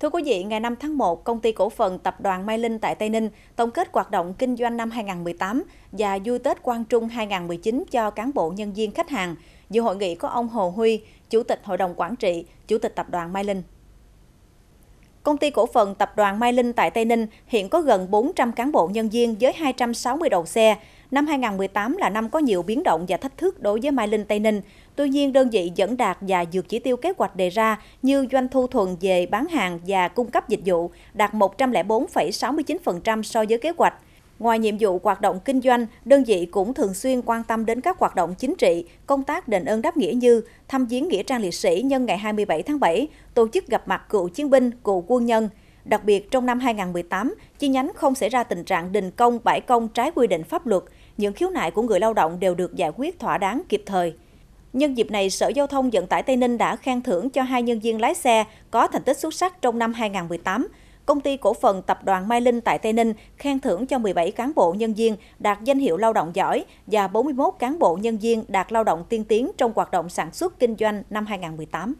Thưa quý vị, ngày 5 tháng 1, công ty cổ phần tập đoàn Mai Linh tại Tây Ninh tổng kết hoạt động kinh doanh năm 2018 và vui Tết Quang Trung 2019 cho cán bộ nhân viên khách hàng. Dự hội nghị có ông Hồ Huy, Chủ tịch Hội đồng Quản trị, Chủ tịch Tập đoàn Mai Linh. Công ty cổ phần Tập đoàn Mai Linh tại Tây Ninh hiện có gần 400 cán bộ nhân viên với 260 đầu xe. Năm 2018 là năm có nhiều biến động và thách thức đối với Mai Linh Tây Ninh. Tuy nhiên, đơn vị vẫn đạt và vượt chỉ tiêu kế hoạch đề ra như doanh thu thuần về bán hàng và cung cấp dịch vụ đạt 104,69% so với kế hoạch. Ngoài nhiệm vụ hoạt động kinh doanh, đơn vị cũng thường xuyên quan tâm đến các hoạt động chính trị, công tác đền ơn đáp nghĩa như thăm viếng nghĩa trang liệt sĩ nhân ngày 27 tháng 7, tổ chức gặp mặt cựu chiến binh, cựu quân nhân. Đặc biệt trong năm 2018, chi nhánh không xảy ra tình trạng đình công, bãi công trái quy định pháp luật. Những khiếu nại của người lao động đều được giải quyết thỏa đáng kịp thời. Nhân dịp này, Sở Giao thông Vận tải Tây Ninh đã khen thưởng cho hai nhân viên lái xe có thành tích xuất sắc trong năm 2018 công ty cổ phần tập đoàn Mai Linh tại Tây Ninh khen thưởng cho 17 cán bộ nhân viên đạt danh hiệu lao động giỏi và 41 cán bộ nhân viên đạt lao động tiên tiến trong hoạt động sản xuất kinh doanh năm 2018.